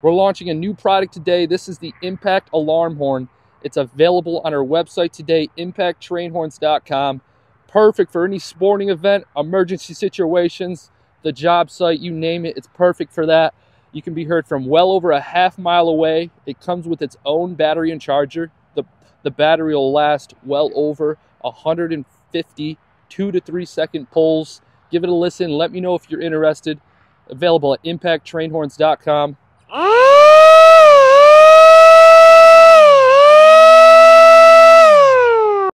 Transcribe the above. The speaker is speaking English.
We're launching a new product today. This is the Impact Alarm Horn. It's available on our website today, impacttrainhorns.com. Perfect for any sporting event, emergency situations, the job site, you name it. It's perfect for that. You can be heard from well over a half mile away. It comes with its own battery and charger. The, the battery will last well over 150 two to three second pulls. Give it a listen. Let me know if you're interested. Available at impacttrainhorns.com. Ah!